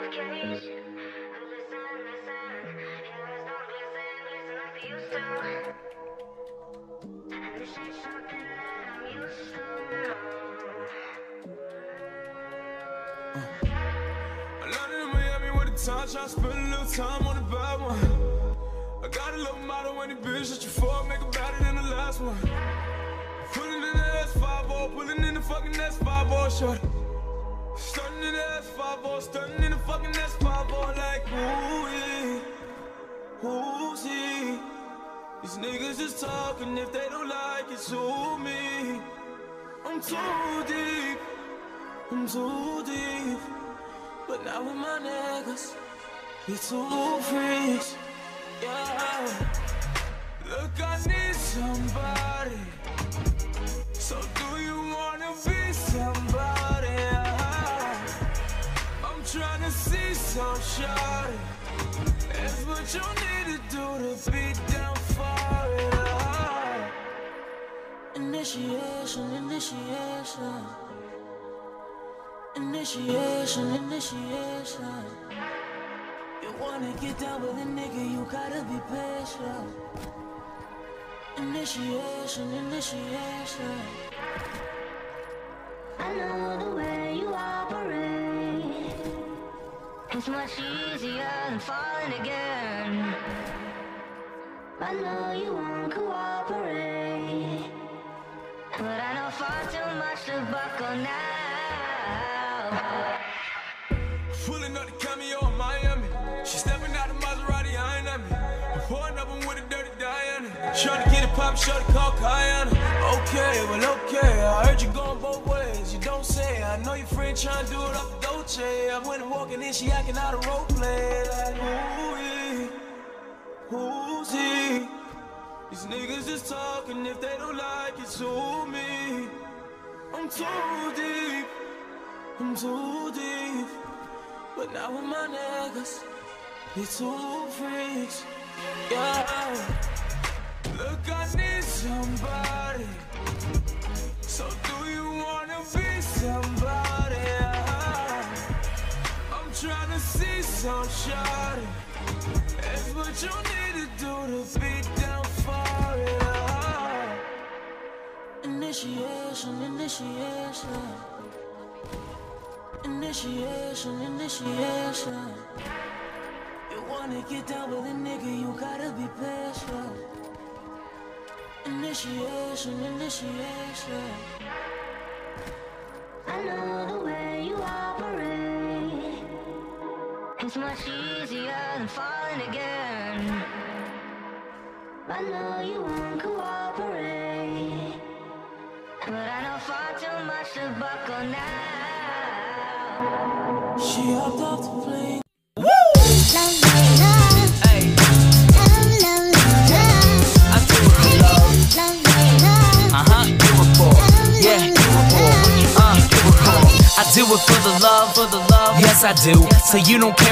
they used to. In time, spend a little time on the bad one. I got a little model when the bitch that you for, make it better than the last one. Pulling in the S5 ball, pulling in the fucking S5 ball, short. Stunning in the S5 stunning in the fucking S5 like ooh, who's he? These niggas just talking if they don't like it, to me. I'm too deep, I'm too deep. But now with my niggas, we two freaks. Yeah. Look, I need somebody. So do see some shot. That's what you need to do to be down for it. Yeah. Initiation, initiation. Initiation, initiation. You wanna get down with a nigga, you gotta be patient. Initiation, initiation. I know the way It's much easier than falling again. I know you won't cooperate. But I know far too much to buckle now. Pulling up the cameo in Miami. She stepping out the Maserati, eyeing at me. I'm pouring up with a dirty Diana. Trying to get it pop, short call Kayana. Okay, well, okay. I heard you going both ways. I know your friend trying to do it the Dolce. i'm when i walking in, she acting out a role play. Like, ooh, who's he? These niggas just talking if they don't like it, to me. I'm too deep. I'm too deep. But now with my niggas, we two freaks. Yeah. Look, I need somebody. See some what you need to do to down. Initiation, initiation. Initiation, initiation. You wanna get down with a nigga, you gotta be patient. Initiation, initiation. I know It's much easier than falling again. I know you won't cooperate. But I know far too much to buckle now. She hopped off the plane. I do it for love. Uh huh. Do it for. Yeah. Do it for. Uh. Do it for. I do it for the love, for the love. Yes, I do. So you don't care.